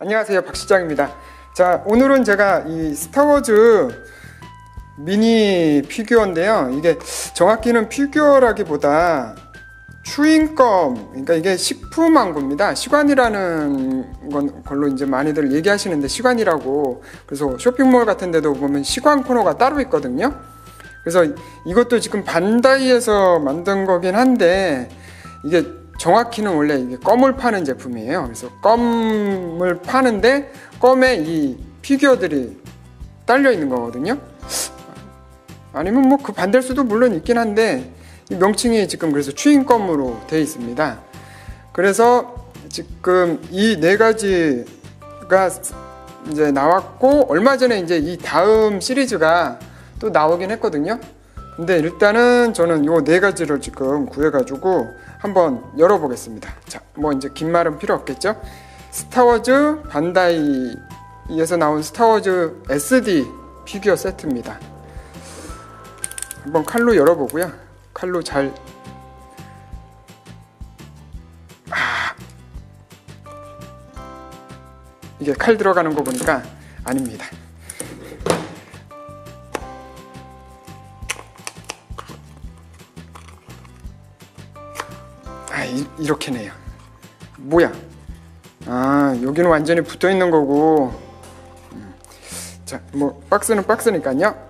안녕하세요. 박 시장입니다. 자 오늘은 제가 이 스타워즈 미니 피규어인데요. 이게 정확히는 피규어라기보다 추인껌 그러니까 이게 식품 광고입니다. 시관이라는 건 걸로 이제 많이들 얘기하시는데 시관이라고. 그래서 쇼핑몰 같은 데도 보면 시관 코너가 따로 있거든요. 그래서 이것도 지금 반다이에서 만든 거긴 한데 이게 정확히는 원래 이게 껌을 파는 제품이에요. 그래서 껌을 파는데 껌에 이 피규어들이 딸려 있는 거거든요. 아니면 뭐 그 반대일 수도 물론 있긴 한데 이 명칭이 지금 그래서 추인껌으로 되어 있습니다. 그래서 지금 이 네 가지가 이제 나왔고 얼마 전에 이제 이 다음 시리즈가 또 나오긴 했거든요. 근데 일단은 저는 요 네 가지를 지금 구해가지고 한번 열어보겠습니다. 자, 뭐 이제 긴 말은 필요 없겠죠? 스타워즈 반다이에서 나온 스타워즈 SD 피규어 세트입니다. 한번 칼로 열어보고요. 칼로 잘 아... 이게 칼 들어가는 거 보니까 아닙니다. 이, 이렇게네요. 뭐야? 아, 여기는 완전히 붙어 있는 거고. 음. 자, 뭐 박스는 박스니까요.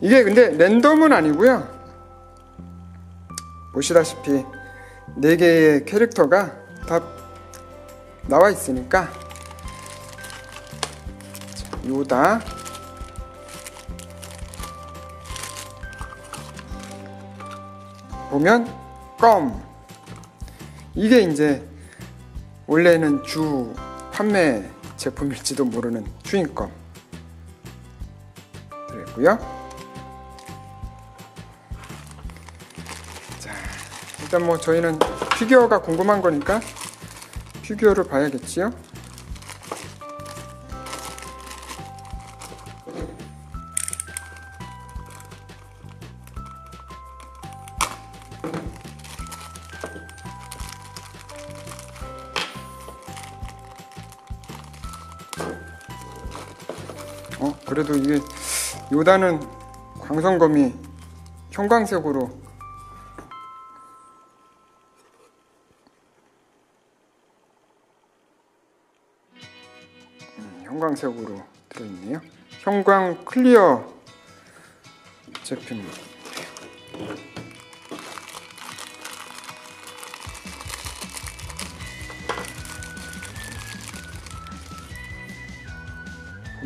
이게 근데 랜덤은 아니고요. 보시다시피 네 개의 캐릭터가 다 나와 있으니까 자, 요다 보면 껌 이게 이제 원래는 주 판매 제품일지도 모르는 추인껌 들었고요. 자, 일단 뭐 저희는 피규어가 궁금한 거니까 피규어를 봐야겠지요. 그래도 이게 요다는 광선검이 형광색으로 음, 형광색으로 들어있네요. 형광 클리어 제품.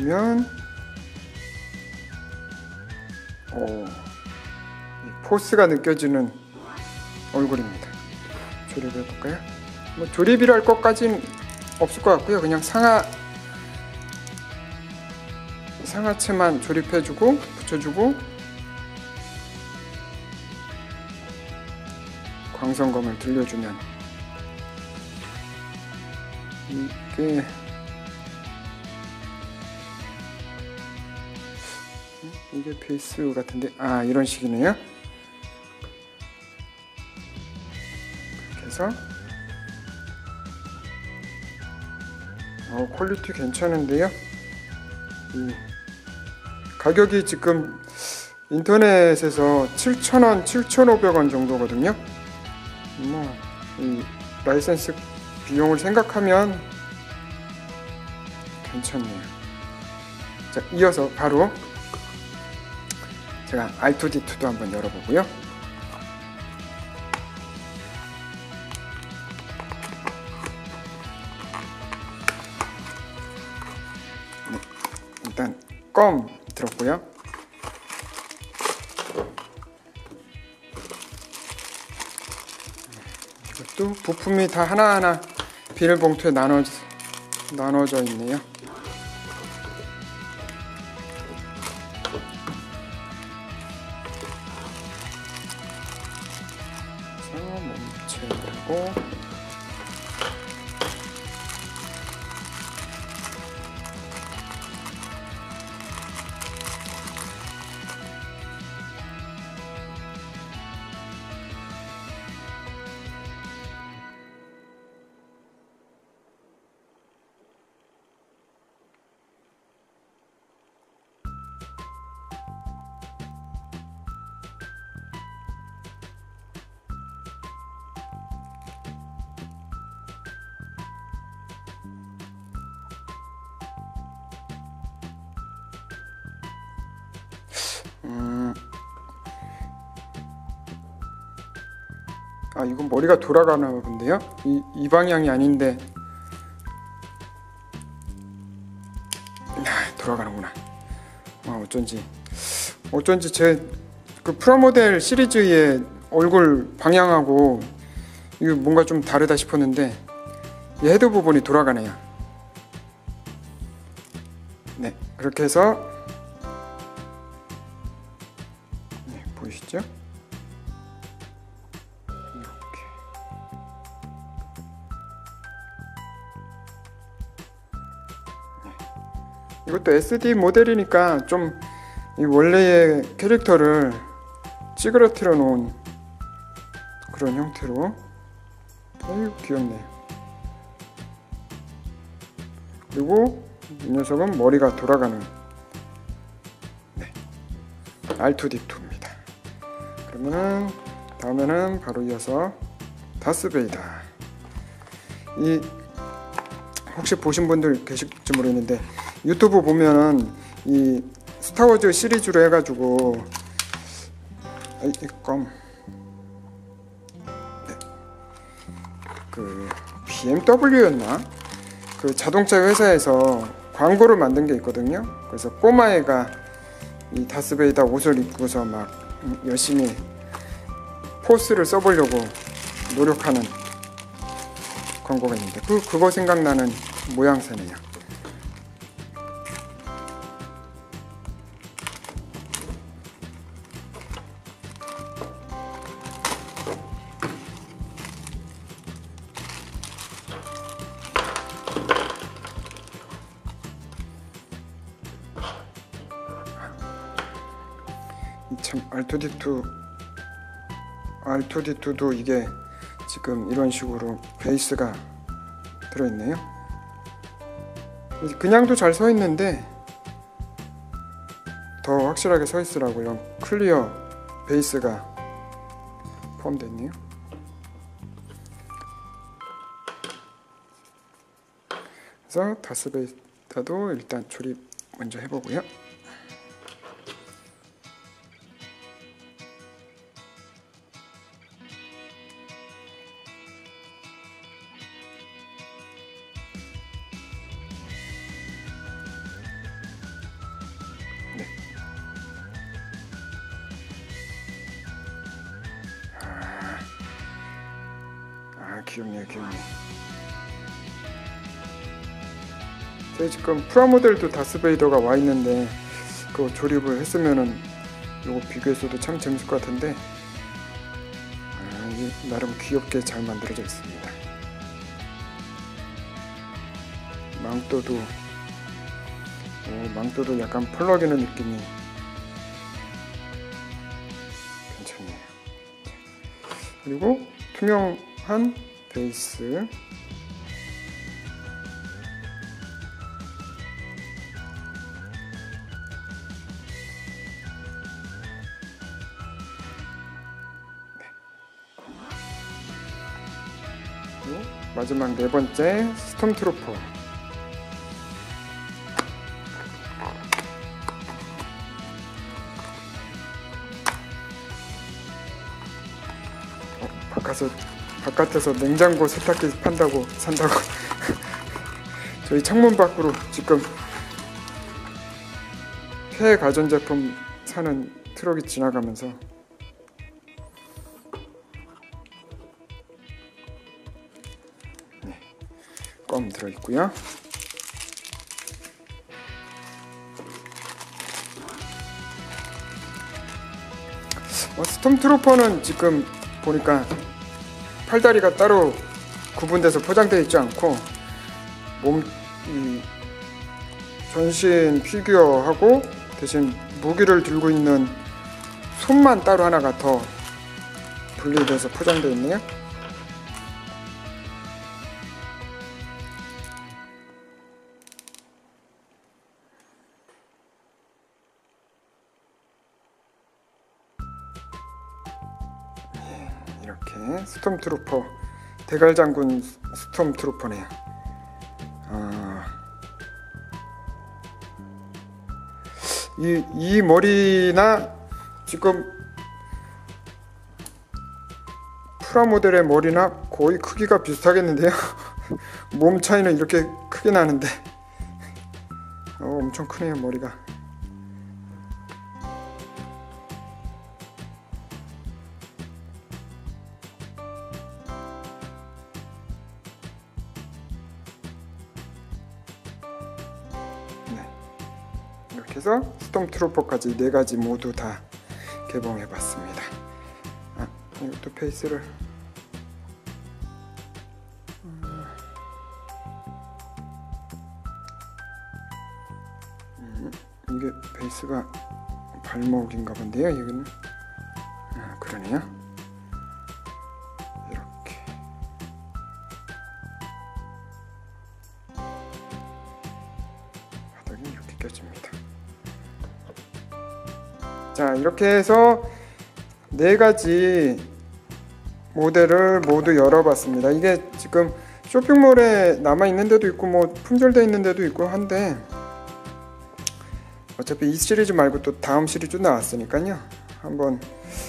보면 오, 이 포스가 느껴지는 얼굴입니다. 조립해 볼까요? 뭐 조립이랄 것까진 없을 것 같고요. 그냥 상하 상하체만 조립해주고 붙여주고 광선검을 들려주면 이게 이게 베이스 같은데 아 이런 식이네요. 이렇게 해서 어, 퀄리티 괜찮은데요? 이 가격이 지금 인터넷에서 7,000원, 7,500원 정도거든요. 뭐 이 라이센스 비용을 생각하면 괜찮네요. 자 이어서 바로 제가 R2D2도 한번 열어보고요. 네, 일단 껌 들었고요. 이것도 부품이 다 하나하나 비닐봉투에 나눠, 나눠져 있네요. 멈춰고 이건 머리가 돌아가나 본데요? 이, 이 방향이 아닌데 아, 돌아가는구나. 아 어쩐지 어쩐지 제 그 프라모델 시리즈의 얼굴 방향하고 이거 뭔가 좀 다르다 싶었는데 이 헤드 부분이 돌아가네요. 네 그렇게 해서 네, 보이시죠? 이것도 SD 모델이니까 좀 이 원래의 캐릭터를 찌그러뜨려 놓은 그런 형태로. 아유 귀엽네요 그리고 이 녀석은 머리가 돌아가는 네. R2D2입니다. 그러면은 다음에는 바로 이어서 다스베이다. 이 혹시 보신 분들 계실지 모르겠는데 유튜브 보면은 이 스타워즈 시리즈로 해가지고 이껌 네. 그 BMW였나 그 자동차 회사에서 광고를 만든 게 있거든요. 그래서 꼬마애가 이 다스베이다 옷을 입고서 막 열심히 포스를 써보려고 노력하는 광고가 있는데 그 그거 생각나는 모양새네요. R2D2 R2D2도 이게 지금 이런 식으로 베이스가 들어있네요. 그냥도 잘 서 있는데 더 확실하게 서 있으라고 이런 clear 베이스가 포함되어 있네요. 그래서 다스베이더도 일단 조립 먼저 해보고요 귀엽네요 귀엽네 저희 지금 프라모델도 다스베이더가 와 있는데 그거 조립을 했으면은 이거 비교해서도 참 재밌을 것 같은데. 아, 나름 귀엽게 잘 만들어져 있습니다. 망토도. 어, 망토도 약간 펄럭이는 느낌이 괜찮네요. 그리고 투명한 베이스 마지막 네 번째 스톰트로퍼. 어, 바깥에서 바깥에서 냉장고 세탁기 판다고 산다고. 저희 창문 밖으로 지금 폐 가전제품 사는 트럭이 지나가면서. 네, 껌 들어있고요. 어, 스톰트로퍼는 지금 보니까 팔다리가 따로 구분돼서 포장되어 있지 않고 몸 전신 피규어하고 대신 무기를 들고 있는 손만 따로 하나가 더 분리돼서 포장되어 있네요. 스톰트루퍼 대갈장군 스톰트루퍼네요. 어... 이, 이 머리나 지금 프라모델의 머리나 거의 크기가 비슷하겠는데요. 몸 차이는 이렇게 크게 나는데 어, 엄청 크네요 머리가. 이렇게 해서 스톰트루퍼까지 네 가지 모두 다 개봉해 봤습니다. 아, 이것도 페이스를 음, 이게 베이스가 발목인가 본데요. 여기는 아, 그러네요. 이렇게 해서 네 가지 모델을 모두 열어봤습니다. 이게 지금 쇼핑몰에 남아 있는 데도 있고 뭐 품절돼 있는 데도 있고 한데 어차피 이 시리즈 말고 또 다음 시리즈 나왔으니까요. 한번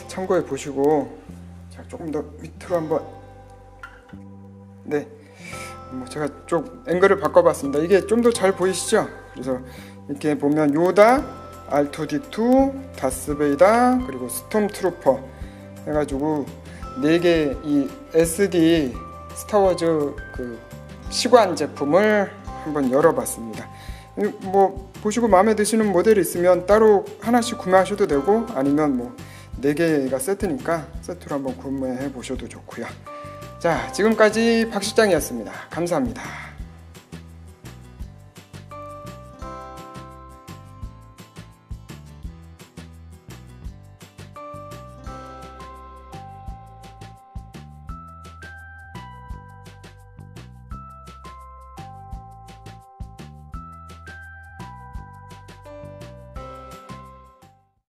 참고해 보시고 자 조금 더 밑으로 한번 네. 뭐 제가 좀 앵글을 바꿔봤습니다. 이게 좀 더 잘 보이시죠? 그래서 이렇게 보면 요다, R2D2, 다스베이다, 그리고 스톰트루퍼 해가지고 네 개 이 SD 스타워즈 그 식완 제품을 한번 열어봤습니다. 뭐 보시고 마음에 드시는 모델이 있으면 따로 하나씩 구매하셔도 되고 아니면 뭐 네 개가 세트니까 세트로 한번 구매해 보셔도 좋고요. 자, 지금까지 박 실장이었습니다. 감사합니다.